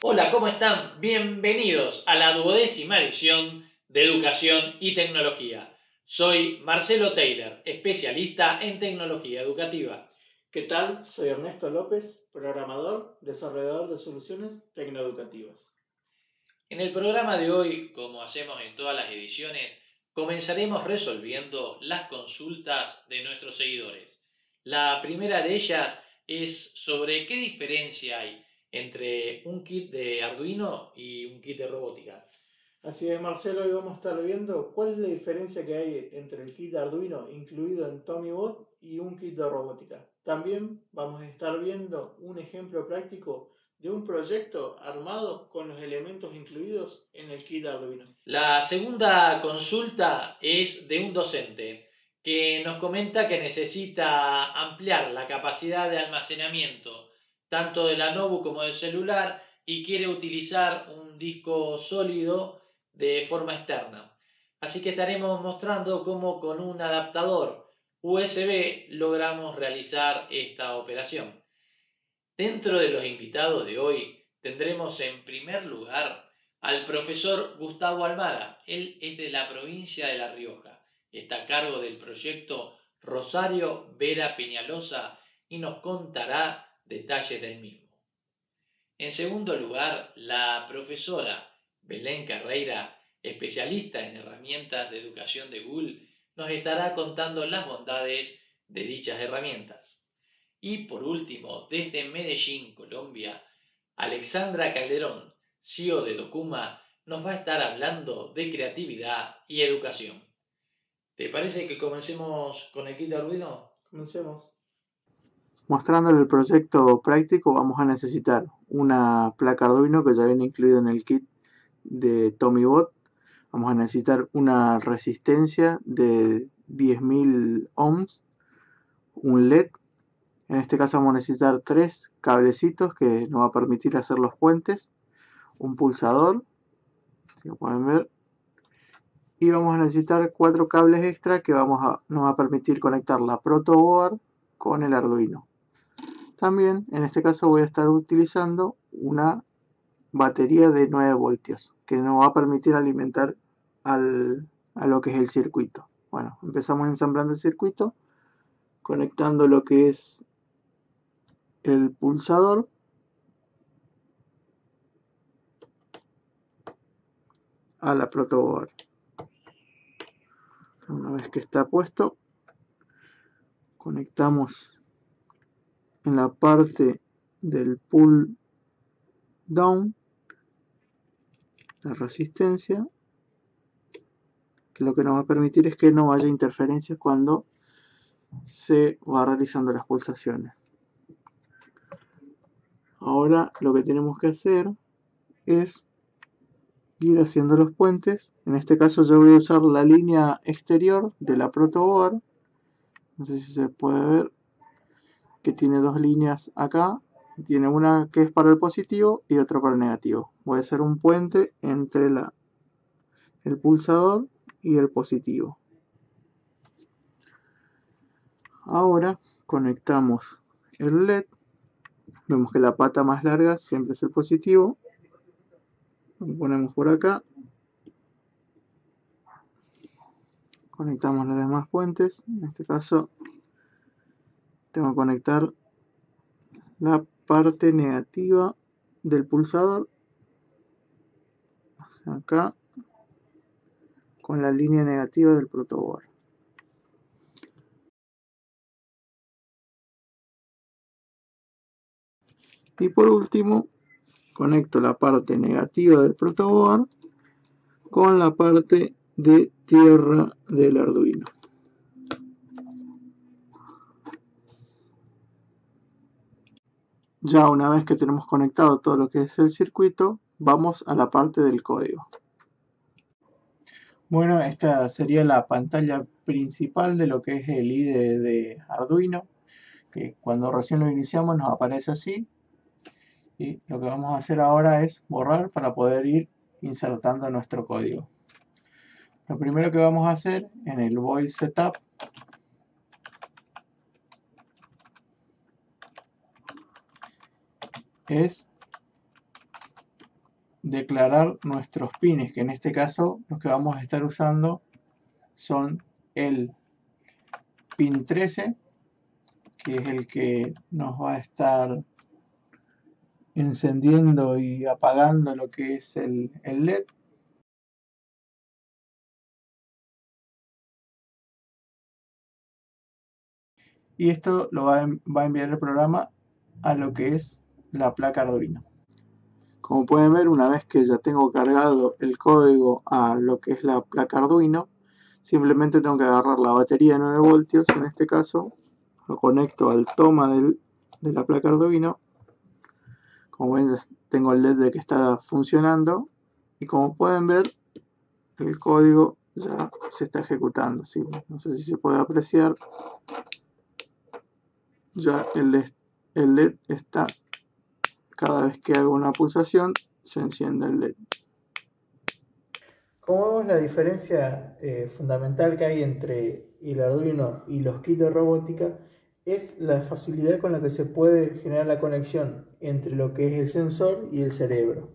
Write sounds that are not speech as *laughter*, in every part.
Hola, ¿cómo están? Bienvenidos a la duodécima edición de Educación y Tecnología. Soy Marcelo Taylor, especialista en tecnología educativa. ¿Qué tal? Soy Ernesto López, programador, desarrollador de soluciones tecnoeducativas. En el programa de hoy, como hacemos en todas las ediciones, comenzaremos resolviendo las consultas de nuestros seguidores. La primera de ellas es sobre qué diferencia hay entre un kit de Arduino y un kit de robótica. Así es, Marcelo, hoy vamos a estar viendo cuál es la diferencia que hay entre el kit de Arduino incluido en TommyBot y un kit de robótica. También vamos a estar viendo un ejemplo práctico de un proyecto armado con los elementos incluidos en el kit de Arduino. La segunda consulta es de un docente que nos comenta que necesita ampliar la capacidad de almacenamiento tanto de la Nobu como del celular y quiere utilizar un disco sólido de forma externa. Así que estaremos mostrando cómo con un adaptador USB logramos realizar esta operación. Dentro de los invitados de hoy tendremos en primer lugar al profesor Gustavo Almara. Él es de la provincia de La Rioja. Está a cargo del proyecto Rosario Vera Peñalosa y nos contará detalles del mismo. En segundo lugar, la profesora Belén Carreira, especialista en herramientas de educación de Google, nos estará contando las bondades de dichas herramientas. Y por último, desde Medellín, Colombia, Alexandra Calderón, CEO de Documa, nos va a estar hablando de creatividad y educación. ¿Te parece que comencemos con el kit de Arduino? Comencemos. Mostrándole el proyecto práctico vamos a necesitar una placa Arduino que ya viene incluido en el kit de TommyBot. Vamos a necesitar una resistencia de 10.000 ohms, un LED. En este caso vamos a necesitar tres cablecitos que nos va a permitir hacer los puentes, un pulsador, si lo pueden ver, y vamos a necesitar cuatro cables extra que vamos a, nos va a permitir conectar la protoboard con el Arduino. También en este caso voy a estar utilizando una batería de 9 voltios que nos va a permitir alimentar a lo que es el circuito. Bueno, empezamos ensamblando el circuito, conectando lo que es el pulsador a la protoboard. Una vez que está puesto, conectamos en la parte del pull down la resistencia que lo que nos va a permitir es que no haya interferencias cuando se va realizando las pulsaciones. Ahora lo que tenemos que hacer es ir haciendo los puentes. En este caso yo voy a usar la línea exterior de la protoboard no sé si se puede ver tiene dos líneas acá. Tiene una que es para el positivo y otra para el negativo. Voy a hacer un puente entre la, el pulsador y el positivo. Ahora conectamos el LED. Vemos que la pata más larga siempre es el positivo. Lo ponemos por acá. Conectamos los demás puentes. En este caso tengo que conectar la parte negativa del pulsador. Acá con la línea negativa del protoboard. Y por último conecto la parte negativa del protoboard con la parte de tierra del Arduino Ya una vez que tenemos conectado todo lo que es el circuito, vamos a la parte del código. Bueno, esta sería la pantalla principal de lo que es el IDE de Arduino, que cuando recién lo iniciamos nos aparece así. Y lo que vamos a hacer ahora es borrar para poder ir insertando nuestro código. Lo primero que vamos a hacer en el void setup es declarar nuestros pines, que en este caso los que vamos a estar usando son el pin 13, que es el que nos va a estar encendiendo y apagando lo que es el, el LED. Y esto lo va va a enviar el programa a lo que es la placa Arduino. Como pueden ver, una vez que ya tengo cargado el código a lo que es la placa Arduino, simplemente tengo que agarrar la batería de 9 voltios, en este caso, lo conecto al toma del, de la placa Arduino. Como ven, tengo el LED de que está funcionando. Y como pueden ver, el código ya se está ejecutando. No sé si se puede apreciar. Ya el LED está, cada vez que hago una pulsación, se enciende el LED. Como vemos la diferencia eh, fundamental que hay entre el Arduino y los kits de robótica es la facilidad con la que se puede generar la conexión entre lo que es el sensor y el cerebro.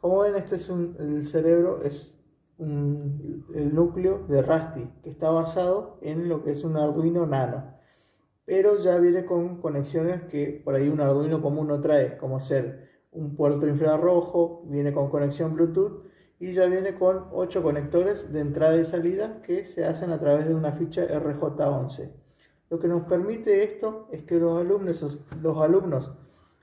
Como ven, este es un, el cerebro es el núcleo de Rasty, que está basado en lo que es un Arduino Nano. Pero ya viene con conexiones que por ahí un Arduino común no trae, como ser un puerto infrarrojo, viene con conexión Bluetooth y ya viene con 8 conectores de entrada y salida que se hacen a través de una ficha RJ11. Lo que nos permite esto es que los alumnos, los alumnos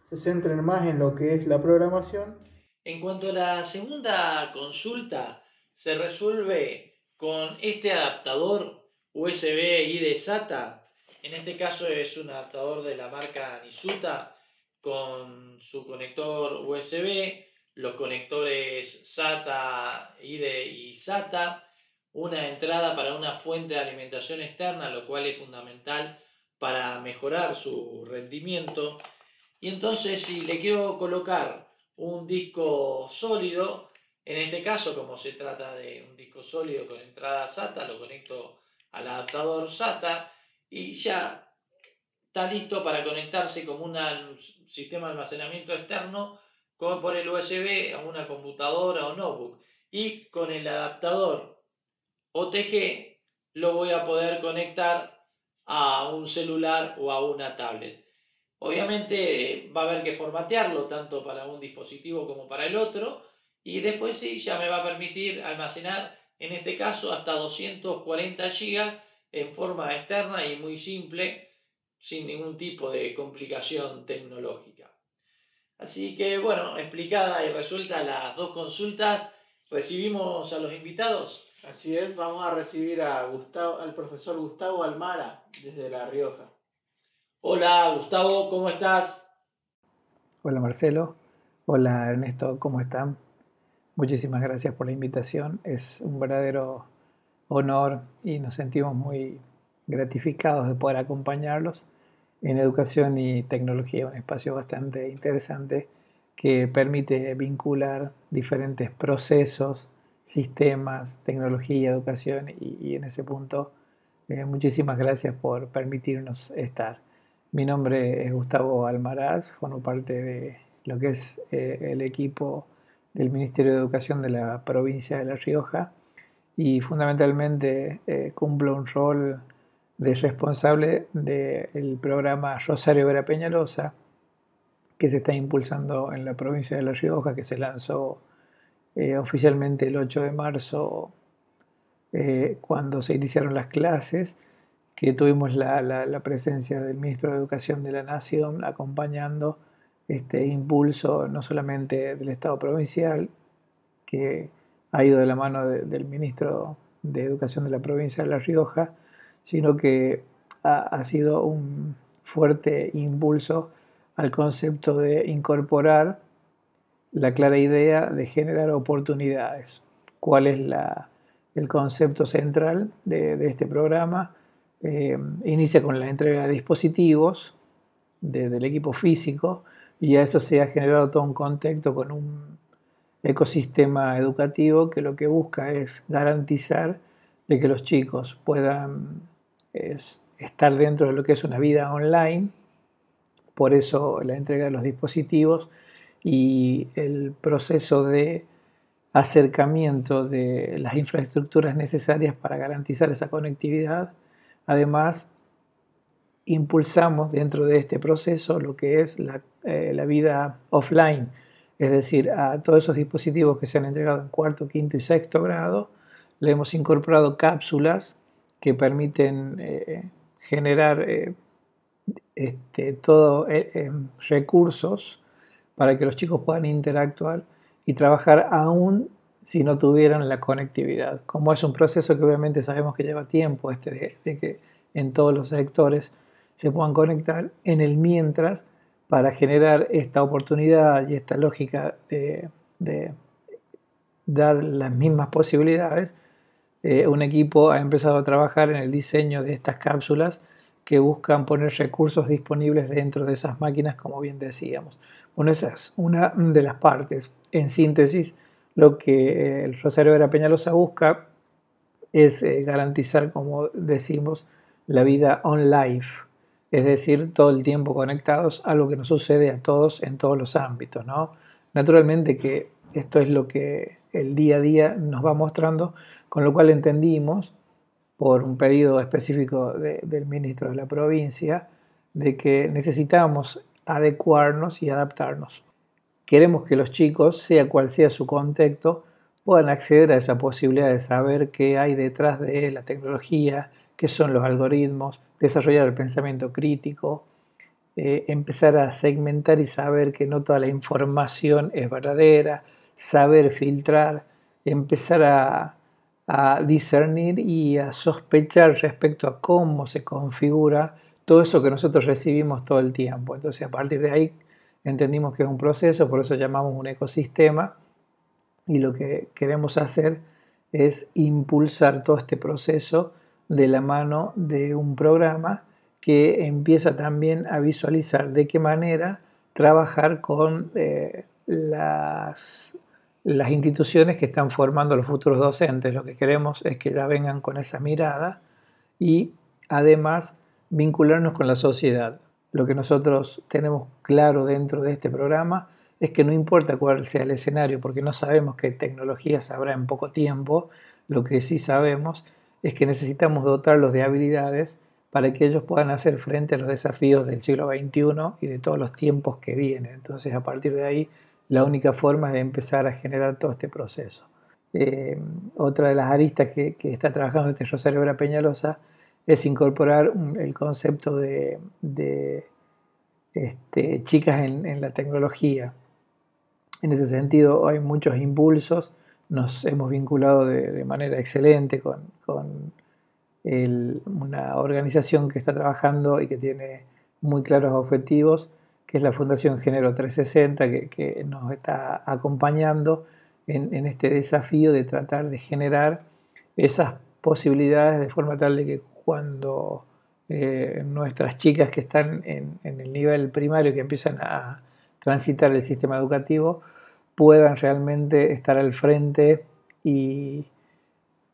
se centren más en lo que es la programación. En cuanto a la segunda consulta, se resuelve con este adaptador USB ID SATA. En este caso es un adaptador de la marca Nisuta con su conector USB, los conectores SATA, IDE y SATA una entrada para una fuente de alimentación externa, lo cual es fundamental para mejorar su rendimiento. Y entonces si le quiero colocar un disco sólido, en este caso como se trata de un disco sólido con entrada SATA, lo conecto al adaptador SATA y ya está listo para conectarse como un sistema de almacenamiento externo como por el USB a una computadora o notebook. Y con el adaptador OTG lo voy a poder conectar a un celular o a una tablet. Obviamente va a haber que formatearlo tanto para un dispositivo como para el otro y después sí ya me va a permitir almacenar en este caso hasta 240 GB en forma externa y muy simple sin ningún tipo de complicación tecnológica. Así que bueno, explicada y resuelta las dos consultas, recibimos a los invitados. Así es, vamos a recibir a Gustavo, al profesor Gustavo Almara desde La Rioja. Hola Gustavo, ¿cómo estás? Hola Marcelo, hola Ernesto, ¿cómo están? Muchísimas gracias por la invitación, es un verdadero honor y nos sentimos muy gratificados de poder acompañarlos en educación y tecnología, un espacio bastante interesante que permite vincular diferentes procesos sistemas, tecnología, educación y, en ese punto eh, muchísimas gracias por permitirnos estar. Mi nombre es Gustavo Almaraz, formo parte de lo que es eh, el equipo del Ministerio de Educación de la provincia de La Rioja y fundamentalmente eh, cumplo un rol de responsable del programa Rosario Vera Peñalosa que se está impulsando en la provincia de La Rioja, que se lanzó eh, oficialmente el 8 de marzo, eh, cuando se iniciaron las clases, que tuvimos la, la, presencia del ministro de Educación de la Nación acompañando este impulso no solamente del Estado provincial, que ha ido de la mano del ministro de Educación de la provincia de La Rioja, sino que ha, sido un fuerte impulso al concepto de incorporar la clara idea de generar oportunidades. ¿Cuál es el concepto central de, este programa? Eh, inicia con la entrega de dispositivos del equipo físico y a eso se ha generado todo un contexto con un ecosistema educativo que lo que busca es garantizar de que los chicos puedan estar dentro de lo que es una vida online, por eso la entrega de los dispositivos y el proceso de acercamiento de las infraestructuras necesarias para garantizar esa conectividad. Además, impulsamos dentro de este proceso lo que es la, eh, la, vida offline, es decir, a todos esos dispositivos que se han entregado en cuarto, quinto y sexto grado, le hemos incorporado cápsulas que permiten eh, generar eh, este, todo recursos para que los chicos puedan interactuar y trabajar aún si no tuvieran la conectividad. Como es un proceso que obviamente sabemos que lleva tiempo, este de, que en todos los sectores se puedan conectar, en el mientras, para generar esta oportunidad y esta lógica de, dar las mismas posibilidades, eh, un equipo ha empezado a trabajar en el diseño de estas cápsulas que buscan poner recursos disponibles dentro de esas máquinas, como bien decíamos. Bueno, esa es una de las partes. En síntesis, lo que el Rosario de la Peñalosa busca es eh, garantizar, como decimos, la vida on life, es decir, todo el tiempo conectados a lo que nos sucede a todos en todos los ámbitos. ¿no? Naturalmente que esto es lo que el día a día nos va mostrando, con lo cual entendimos, por un pedido específico del ministro de la provincia, de que necesitamos adecuarnos y adaptarnos. Queremos que los chicos, sea cual sea su contexto, puedan acceder a esa posibilidad de saber qué hay detrás de la tecnología, qué son los algoritmos, desarrollar el pensamiento crítico, eh, empezar a segmentar y saber que no toda la información es verdadera, saber filtrar, empezar a, a discernir y a sospechar respecto a cómo se configura todo eso que nosotros recibimos todo el tiempo. Entonces, a partir de ahí entendimos que es un proceso, por eso llamamos un ecosistema, y lo que queremos hacer es impulsar todo este proceso de la mano de un programa que empieza también a visualizar de qué manera trabajar con eh, las, las instituciones que están formando los futuros docentes. Lo que queremos es que ya vengan con esa mirada y además vincularnos con la sociedad. Lo que nosotros tenemos claro dentro de este programa es que no importa cuál sea el escenario, porque no sabemos qué tecnologías habrá en poco tiempo, lo que sí sabemos es que necesitamos dotarlos de habilidades para que ellos puedan hacer frente a los desafíos del siglo XXI y de todos los tiempos que vienen. Entonces, a partir de ahí, la única forma es de empezar a generar todo este proceso. Eh, otra de las aristas que, que está trabajando este Rosario Peñalosa es incorporar el concepto de, este, chicas en, la tecnología. En ese sentido hay muchos impulsos, nos hemos vinculado de, manera excelente con, una organización que está trabajando y que tiene muy claros objetivos, que es la Fundación Género 360, que, nos está acompañando en, en, este desafío de tratar de generar esas posibilidades de forma tal de que cuando eh, nuestras chicas que están en, el nivel primario, que empiezan a transitar el sistema educativo, puedan realmente estar al frente y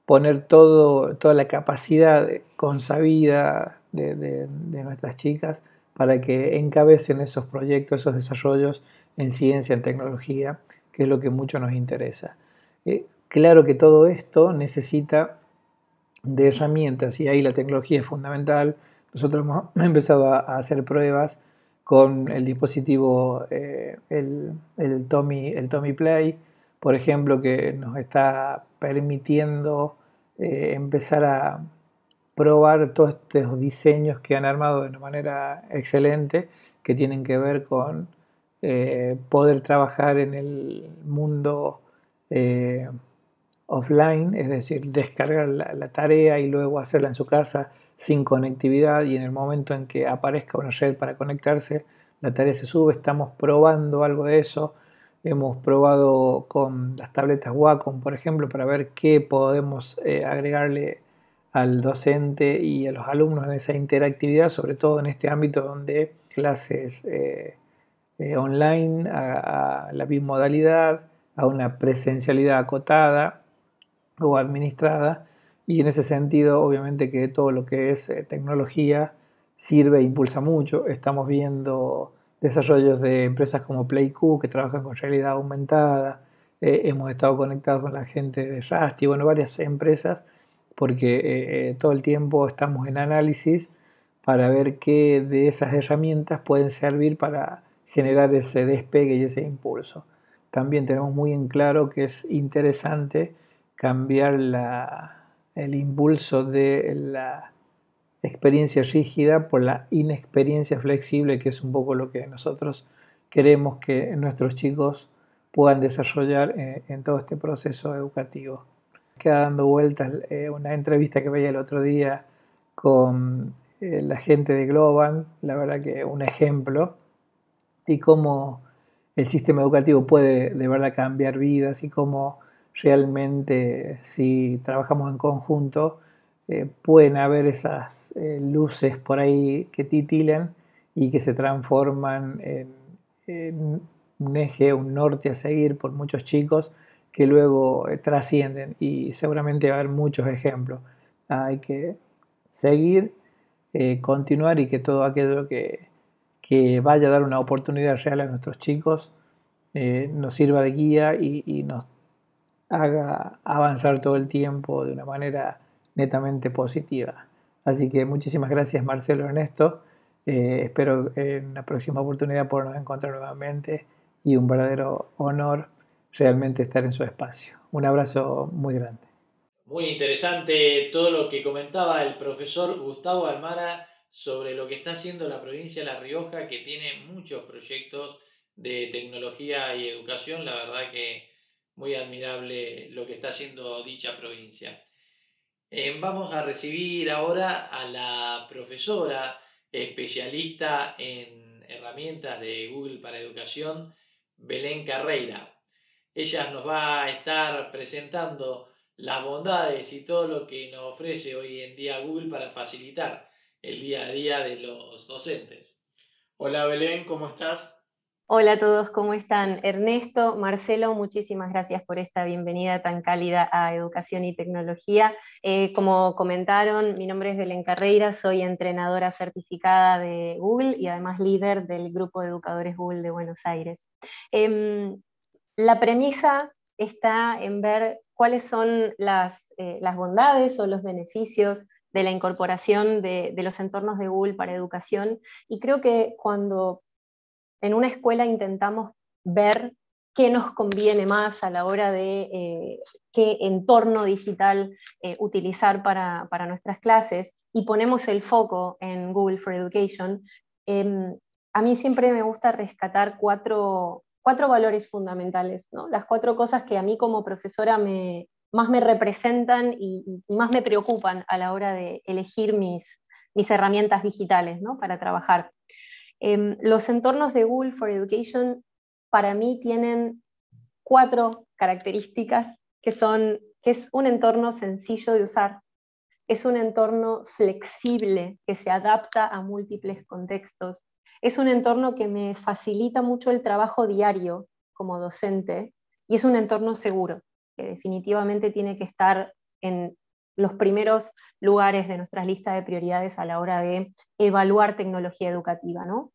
poner toda la capacidad consabida de, de, nuestras chicas para que encabecen esos proyectos, esos desarrollos en ciencia, en tecnología, que es lo que mucho nos interesa. Eh, claro que todo esto necesita de herramientas y ahí la tecnología es fundamental. Nosotros hemos *laughs* empezado a, hacer pruebas con el dispositivo, eh, el, el, Tommy, el Tommy Play, por ejemplo, que nos está permitiendo eh, empezar a probar todos estos diseños que han armado de una manera excelente, que tienen que ver con eh, poder trabajar en el mundo offline, es decir, descargar la, tarea y luego hacerla en su casa sin conectividad y en el momento en que aparezca una red para conectarse, la tarea se sube, estamos probando algo de eso, hemos probado con las tabletas Wacom, por ejemplo, para ver qué podemos eh, agregarle al docente y a los alumnos en esa interactividad, sobre todo en este ámbito donde clases eh, eh, online, a la bimodalidad, a una presencialidad acotada, o administrada y en ese sentido obviamente que todo lo que es eh, tecnología sirve e impulsa mucho. Estamos viendo desarrollos de empresas como PlayQ que trabajan con realidad aumentada, eh, hemos estado conectados con la gente de Rasty, bueno, varias empresas, porque eh, todo el tiempo estamos en análisis para ver qué de esas herramientas pueden servir para generar ese despegue y ese impulso. También tenemos muy en claro que es interesante cambiar el impulso de la experiencia rígida por la inexperiencia flexible, que es un poco lo que nosotros queremos que nuestros chicos puedan desarrollar eh, en, todo este proceso educativo. Queda dando vueltas eh, una entrevista que veía el otro día con eh, la gente de Global, la verdad que un ejemplo, y cómo el sistema educativo puede de verdad cambiar vidas y cómo realmente si trabajamos en conjunto eh, pueden haber esas eh, luces por ahí que titilan y que se transforman en, un eje, un norte a seguir por muchos chicos que luego eh, trascienden y seguramente va a haber muchos ejemplos. Hay que seguir, continuar y que todo aquello que, vaya a dar una oportunidad real a nuestros chicos nos sirva de guía y, y nos haga avanzar todo el tiempo de una manera netamente positiva. Así que muchísimas gracias Marcelo Ernesto. Eh, espero en la próxima oportunidad podernos encontrar nuevamente y un verdadero honor realmente estar en su espacio. Un abrazo muy grande. Muy interesante todo lo que comentaba el profesor Gustavo Almara sobre lo que está haciendo la provincia de La Rioja, que tiene muchos proyectos de tecnología y educación. La verdad que muy admirable lo que está haciendo dicha provincia. Eh, vamos a recibir ahora a la profesora especialista en herramientas de Google para Educación, Belén Carreira. Ella nos va a estar presentando las bondades y todo lo que nos ofrece hoy en día Google para facilitar el día a día de los docentes. Hola Belén, ¿cómo estás? Hola a todos, ¿cómo están? Ernesto, Marcelo, muchísimas gracias por esta bienvenida tan cálida a Educación y Tecnología. Eh, como comentaron, mi nombre es Belén Carreira, soy entrenadora certificada de Google y además líder del grupo de educadores Google de Buenos Aires. Em, la premisa está en ver cuáles son las, eh, bondades o los beneficios de la incorporación de los entornos de Google para educación y creo que cuando en una escuela intentamos ver qué nos conviene más a la hora de eh, qué entorno digital eh, utilizar para, nuestras clases y ponemos el foco en Google for Education, em, a mí siempre me gusta rescatar cuatro, valores fundamentales, las cuatro cosas que a mí como profesora me, más me representan y, más me preocupan a la hora de elegir mis, mis herramientas digitales para trabajar. Em, los entornos de Google for Education para mí tienen cuatro características que son que es un entorno sencillo de usar, es un entorno flexible que se adapta a múltiples contextos, es un entorno que me facilita mucho el trabajo diario como docente y es un entorno seguro, que definitivamente tiene que estar en los primeros lugares de nuestras listas de prioridades a la hora de evaluar tecnología educativa. ¿no?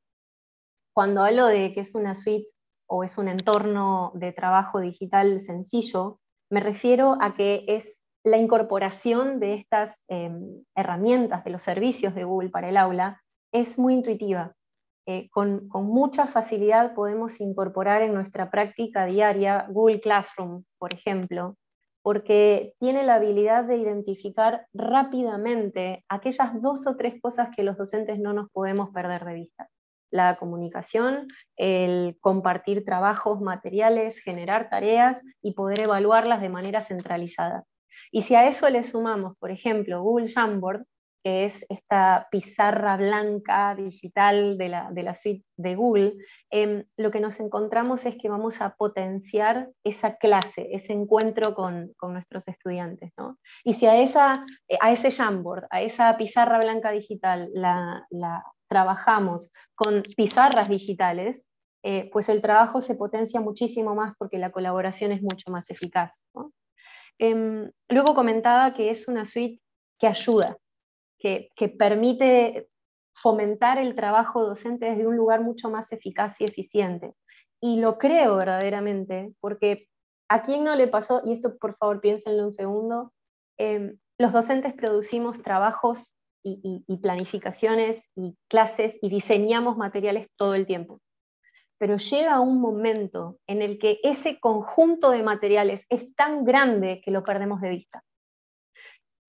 Cuando hablo de que es una suite o es un entorno de trabajo digital sencillo, me refiero a que es la incorporación de estas em, herramientas, de los servicios de Google para el aula, es muy intuitiva. Eh, con, mucha facilidad podemos incorporar en nuestra práctica diaria Google Classroom, por ejemplo, porque tiene la habilidad de identificar rápidamente aquellas dos o tres cosas que los docentes no nos podemos perder de vista. La comunicación, el compartir trabajos, materiales, generar tareas y poder evaluarlas de manera centralizada. Y si a eso le sumamos, por ejemplo, Google Jamboard, que es esta pizarra blanca digital de la, suite de Google, em, lo que nos encontramos es que vamos a potenciar esa clase, ese encuentro con, nuestros estudiantes. Y si a, esa, a ese Jamboard, a esa pizarra blanca digital, la, trabajamos con pizarras digitales, eh, pues el trabajo se potencia muchísimo más porque la colaboración es mucho más eficaz. Em, luego comentaba que es una suite que ayuda, que, permite fomentar el trabajo docente desde un lugar mucho más eficaz y eficiente. Y lo creo verdaderamente, porque a quién no le pasó, y esto por favor piénsenlo un segundo, em, los docentes producimos trabajos y, planificaciones y clases y diseñamos materiales todo el tiempo. Pero llega un momento en el que ese conjunto de materiales es tan grande que lo perdemos de vista.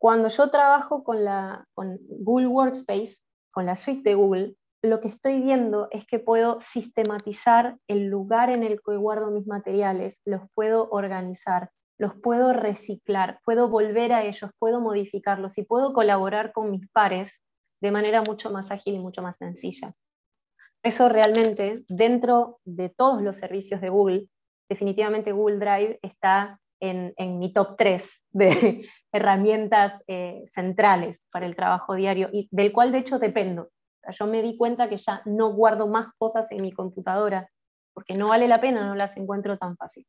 Cuando yo trabajo con, la, con Google Workspace, con la suite de Google, lo que estoy viendo es que puedo sistematizar el lugar en el que guardo mis materiales, los puedo organizar, los puedo reciclar, puedo volver a ellos, puedo modificarlos y puedo colaborar con mis pares de manera mucho más ágil y mucho más sencilla. Eso realmente, dentro de todos los servicios de Google, definitivamente Google Drive está en, mi top 3 de *laughs* herramientas eh, centrales para el trabajo diario y del cual de hecho dependo. Yo me di cuenta que ya no guardo más cosas en mi computadora porque no vale la pena, no las encuentro tan fácil.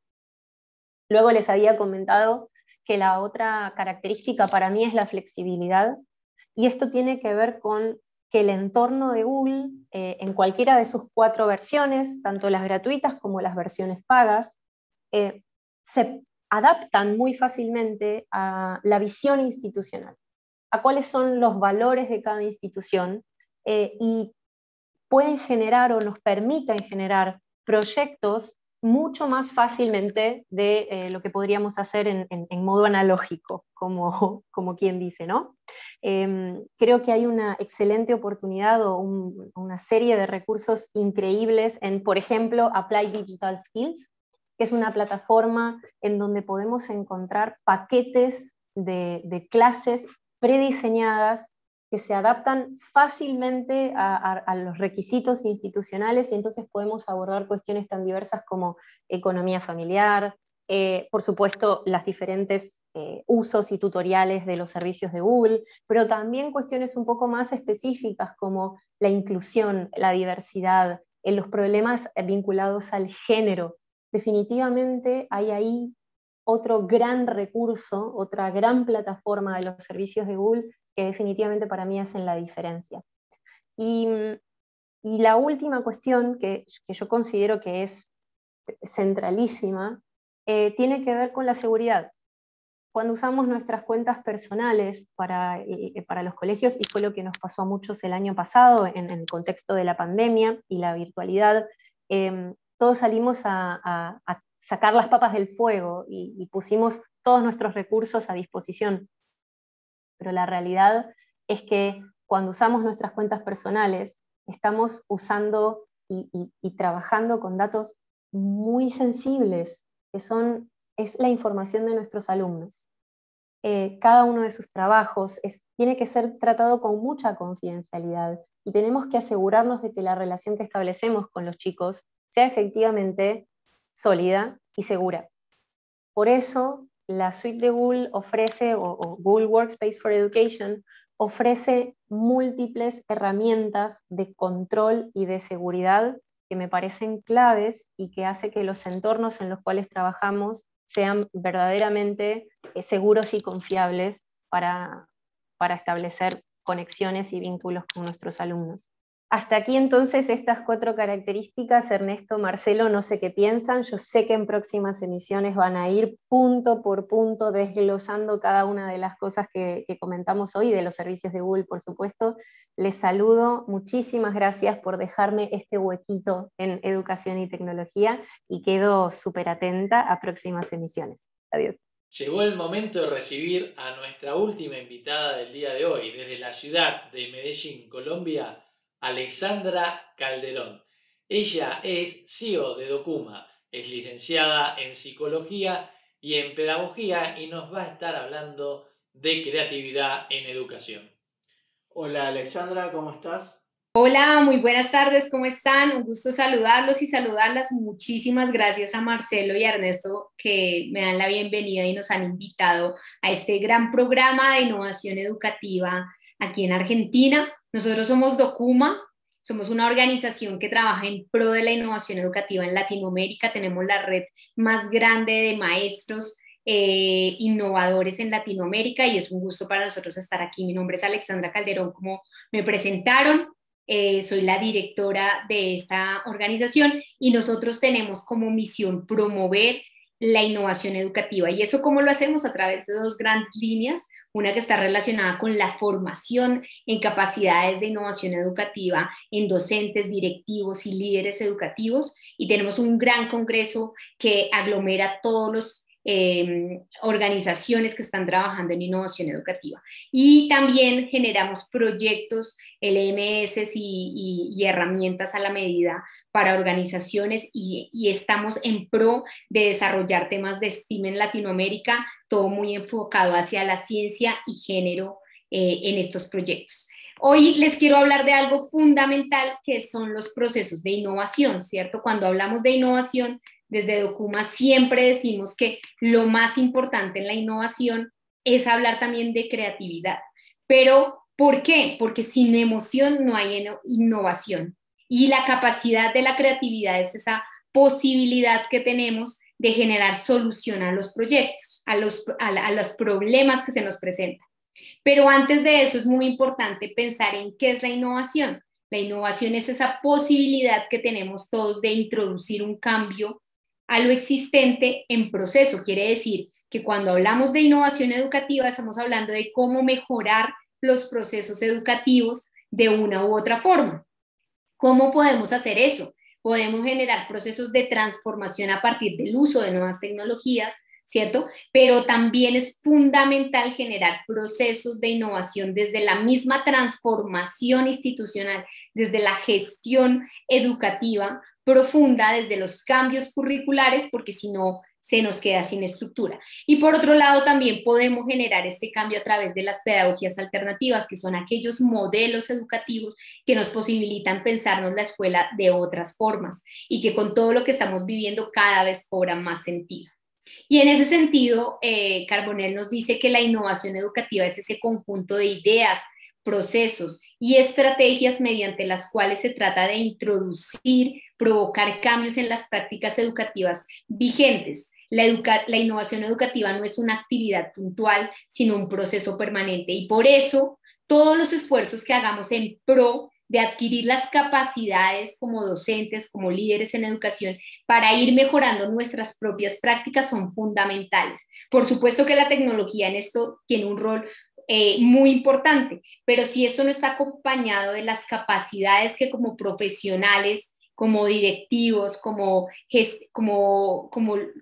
Luego les había comentado que la otra característica para mí es la flexibilidad y esto tiene que ver con que el entorno de Google, eh, en cualquiera de sus cuatro versiones, tanto las gratuitas como las versiones pagas, eh, se adaptan muy fácilmente a la visión institucional, a cuáles son los valores de cada institución eh, y pueden generar o nos permiten generar proyectos mucho más fácilmente de eh, lo que podríamos hacer en, modo analógico, como, *laughs* como, quien dice, ¿no? Em, creo que hay una excelente oportunidad o una serie de recursos increíbles en, por ejemplo, Apply Digital Skills, que es una plataforma en donde podemos encontrar paquetes de, clases prediseñadas que se adaptan fácilmente a, los requisitos institucionales y entonces podemos abordar cuestiones tan diversas como economía familiar, eh, por supuesto los diferentes eh, usos y tutoriales de los servicios de Google, pero también cuestiones un poco más específicas como la inclusión, la diversidad, los problemas vinculados al género. Definitivamente hay ahí otro gran recurso, otra gran plataforma de los servicios de Google que definitivamente para mí hacen la diferencia. Y, la última cuestión que, yo considero que es centralísima eh, tiene que ver con la seguridad. Cuando usamos nuestras cuentas personales para, eh, para, los colegios, y fue lo que nos pasó a muchos el año pasado en, el contexto de la pandemia y la virtualidad, em, todos salimos a, sacar las papas del fuego y pusimos todos nuestros recursos a disposición pero la realidad es que cuando usamos nuestras cuentas personales, estamos usando y, trabajando con datos muy sensibles, que son, es la información de nuestros alumnos. Eh, cada uno de sus trabajos tiene que ser tratado con mucha confidencialidad y tenemos que asegurarnos de que la relación que establecemos con los chicos sea efectivamente sólida y segura. Por eso la suite de Google ofrece, o, Google Workspace for Education, ofrece múltiples herramientas de control y de seguridad que me parecen claves y que hace que los entornos en los cuales trabajamos sean verdaderamente eh, seguros y confiables para establecer conexiones y vínculos con nuestros alumnos. Hasta aquí entonces estas cuatro características, Ernesto, Marcelo, no sé qué piensan, yo sé que en próximas emisiones van a ir punto por punto desglosando cada una de las cosas que, comentamos hoy, de los servicios de Google, por supuesto. Les saludo, muchísimas gracias por dejarme este huequito en educación y tecnología y quedo súper atenta a próximas emisiones. Adiós. Llegó el momento de recibir a nuestra última invitada del día de hoy, desde la ciudad de Medellín, Colombia Alexandra Calderón. Ella es CEO de Documa, es licenciada en psicología y en pedagogía y nos va a estar hablando de creatividad en educación. Hola Alexandra, ¿cómo estás? Hola, muy buenas tardes, ¿cómo están? Un gusto saludarlos y saludarlas. Muchísimas gracias a Marcelo y a Ernesto que me dan la bienvenida y nos han invitado a este gran programa de innovación educativa aquí en Argentina. Nosotros somos Documa, somos una organización que trabaja en pro de la innovación educativa en Latinoamérica. Tenemos la red más grande de maestros eh, innovadores en Latinoamérica y es un gusto para nosotros estar aquí. Mi nombre es Alexandra Calderón, como me presentaron. eh, soy la directora de esta organización y nosotros tenemos como misión promover la innovación educativa. ¿Y eso cómo lo hacemos? A través de dos grandes líneas. Una que está relacionada con la formación en capacidades de innovación educativa en docentes, directivos y líderes educativos. Y tenemos un gran congreso que aglomera todos los Em, organizaciones que están trabajando en innovación educativa. Y también generamos proyectos, LMS y, y, herramientas a la medida para organizaciones y, estamos en pro de desarrollar temas de STEAM en Latinoamérica, todo muy enfocado hacia la ciencia y género eh, en estos proyectos. Hoy les quiero hablar de algo fundamental que son los procesos de innovación, ¿cierto? Cuando hablamos de innovación, desde Documa siempre decimos que lo más importante en la innovación es hablar también de creatividad. Pero, ¿por qué? Porque sin emoción no hay innovación. Y la capacidad de la creatividad es esa posibilidad que tenemos de generar solución a los proyectos, a los, a los problemas que se nos presentan. Pero antes de eso es muy importante pensar en qué es la innovación. La innovación es esa posibilidad que tenemos todos de introducir un cambio a lo existente en proceso. Quiere decir que cuando hablamos de innovación educativa estamos hablando de cómo mejorar los procesos educativos de una u otra forma. ¿Cómo podemos hacer eso? Podemos generar procesos de transformación a partir del uso de nuevas tecnologías, ¿cierto? Pero también es fundamental generar procesos de innovación desde la misma transformación institucional, desde la gestión educativa, profunda desde los cambios curriculares, porque si no, se nos queda sin estructura. Y por otro lado, también podemos generar este cambio a través de las pedagogías alternativas, que son aquellos modelos educativos que nos posibilitan pensarnos la escuela de otras formas y que con todo lo que estamos viviendo cada vez cobran más sentido. Y en ese sentido, eh, Carbonell nos dice que la innovación educativa es ese conjunto de ideas, procesos y estrategias mediante las cuales se trata de introducir, provocar cambios en las prácticas educativas vigentes. La, la, innovación educativa no es una actividad puntual, sino un proceso permanente. Y por eso, todos los esfuerzos que hagamos en pro de adquirir las capacidades como docentes, como líderes en educación, para ir mejorando nuestras propias prácticas son fundamentales. Por supuesto que la tecnología en esto tiene un rol eh, muy importante, pero si esto no está acompañado de las capacidades que como profesionales, como directivos, como, como,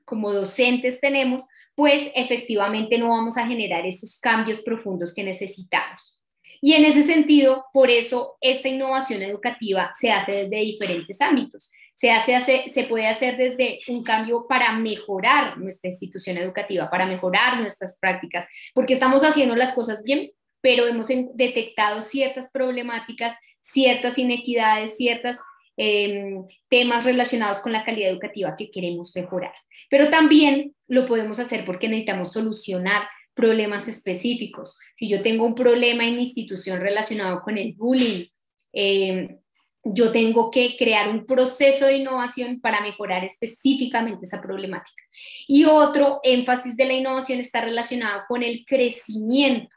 como, docentes tenemos, pues efectivamente no vamos a generar esos cambios profundos que necesitamos. Y en ese sentido, por eso esta innovación educativa se hace desde diferentes ámbitos se, hace, se puede hacer desde un cambio para mejorar nuestra institución educativa, para mejorar nuestras prácticas, porque estamos haciendo las cosas bien, pero hemos detectado ciertas problemáticas, ciertas inequidades, ciertos em, temas relacionados con la calidad educativa que queremos mejorar. Pero también lo podemos hacer porque necesitamos solucionar problemas específicos. Si yo tengo un problema en mi institución relacionado con el bullying, eh, yo tengo que crear un proceso de innovación para mejorar específicamente esa problemática. Y otro énfasis de la innovación está relacionado con el crecimiento,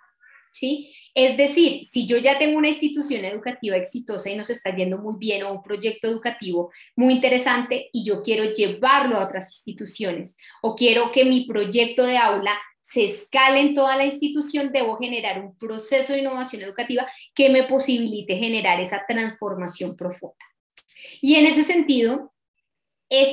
¿sí? Es decir, si yo ya tengo una institución educativa exitosa y nos está yendo muy bien o un proyecto educativo muy interesante y yo quiero llevarlo a otras instituciones o quiero que mi proyecto de aula se escale en toda la institución, debo generar un proceso de innovación educativa que me posibilite generar esa transformación profunda. Y en ese sentido, es,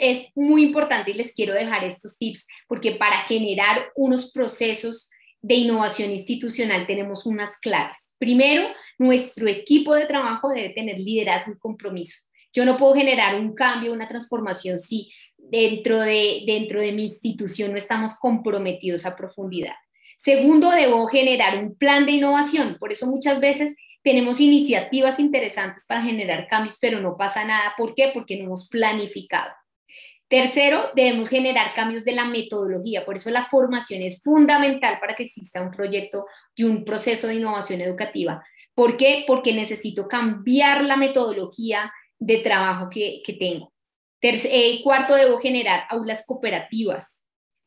es muy importante y les quiero dejar estos tips porque para generar unos procesos de innovación institucional tenemos unas claves. Primero, nuestro equipo de trabajo debe tener liderazgo y compromiso. Yo no puedo generar un cambio, una transformación si dentro de, dentro de mi institución no estamos comprometidos a profundidad. Segundo, debo generar un plan de innovación. Por eso muchas veces tenemos iniciativas interesantes para generar cambios, pero no pasa nada. ¿Por qué? Porque no hemos planificado. Tercero, debemos generar cambios de la metodología. Por eso la formación es fundamental para que exista un proyecto y un proceso de innovación educativa. ¿Por qué? Porque necesito cambiar la metodología de trabajo que, tengo. Eh, cuarto, debo generar aulas cooperativas.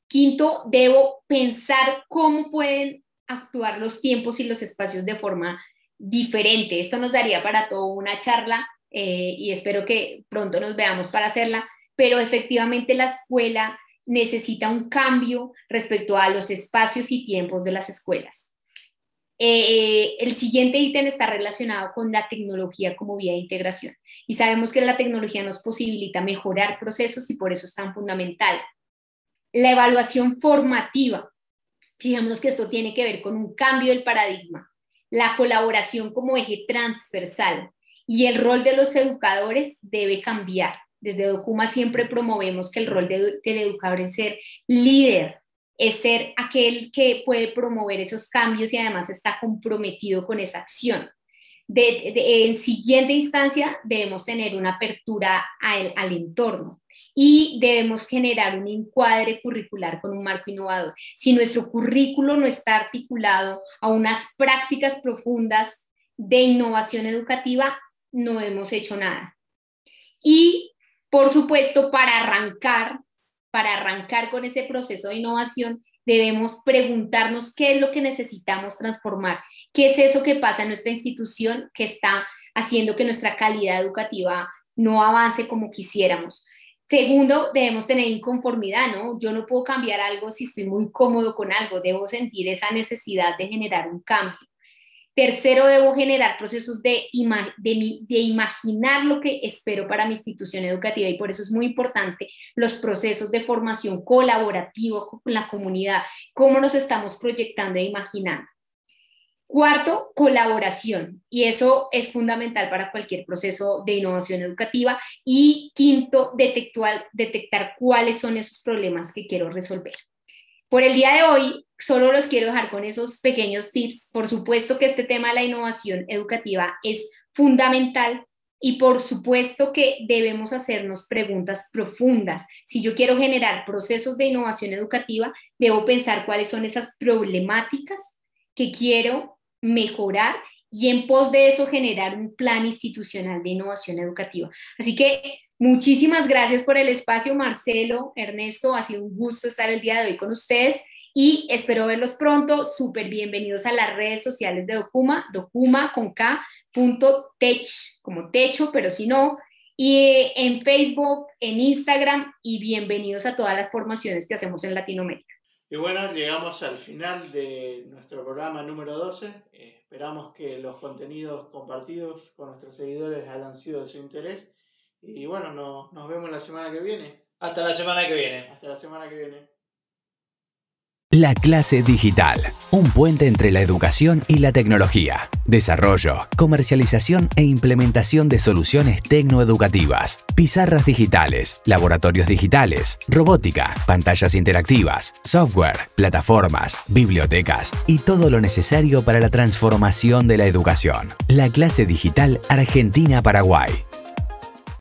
Quinto, debo pensar cómo pueden actuar los tiempos y los espacios de forma diferente. Esto nos daría para toda una charla eh, y espero que pronto nos veamos para hacerla, pero efectivamente la escuela necesita un cambio respecto a los espacios y tiempos de las escuelas. Eh, el siguiente ítem está relacionado con la tecnología como vía de integración. Y sabemos que la tecnología nos posibilita mejorar procesos y por eso es tan fundamental. La evaluación formativa. Fijémonos que esto tiene que ver con un cambio del paradigma. La colaboración como eje transversal y el rol de los educadores debe cambiar. Desde Documa siempre promovemos que el rol del educador es ser líder, es ser aquel que puede promover esos cambios y además está comprometido con esa acción. en siguiente instancia, debemos tener una apertura al, al entorno y debemos generar un encuadre curricular con un marco innovador. Si nuestro currículo no está articulado a unas prácticas profundas de innovación educativa, no hemos hecho nada. Y, por supuesto, para arrancar, para arrancar con ese proceso de innovación, debemos preguntarnos qué es lo que necesitamos transformar, qué es eso que pasa en nuestra institución que está haciendo que nuestra calidad educativa no avance como quisiéramos. Segundo, debemos tener inconformidad, ¿no? Yo no puedo cambiar algo si estoy muy cómodo con algo, debo sentir esa necesidad de generar un cambio. Tercero, debo generar procesos de, de, imaginar lo que espero para mi institución educativa y por eso es muy importante los procesos de formación colaborativo con la comunidad, cómo nos estamos proyectando e imaginando. Cuarto, colaboración, y eso es fundamental para cualquier proceso de innovación educativa. Y quinto, detectar cuáles son esos problemas que quiero resolver. Por el día de hoy, solo los quiero dejar con esos pequeños tips. Por supuesto que este tema de la innovación educativa es fundamental y por supuesto que debemos hacernos preguntas profundas. Si yo quiero generar procesos de innovación educativa, debo pensar cuáles son esas problemáticas que quiero mejorar y en pos de eso generar un plan institucional de innovación educativa. Así que muchísimas gracias por el espacio, Marcelo, Ernesto, ha sido un gusto estar el día de hoy con ustedes y espero verlos pronto. Súper bienvenidos a las redes sociales de Documa, Documa con K, punto tech, como techo, pero si no, y en Facebook, en Instagram y bienvenidos a todas las formaciones que hacemos en Latinoamérica. Y bueno, llegamos al final de nuestro programa número 12. esperamos que los contenidos compartidos con nuestros seguidores hayan sido de su interés. Y bueno, nos vemos la semana que viene. Hasta la semana que viene. Hasta la semana que viene. La clase digital, un puente entre la educación y la tecnología. Desarrollo, comercialización e implementación de soluciones tecnoeducativas. Pizarras digitales, laboratorios digitales, robótica, pantallas interactivas, software, plataformas, bibliotecas y todo lo necesario para la transformación de la educación. La clase digital Argentina-Paraguay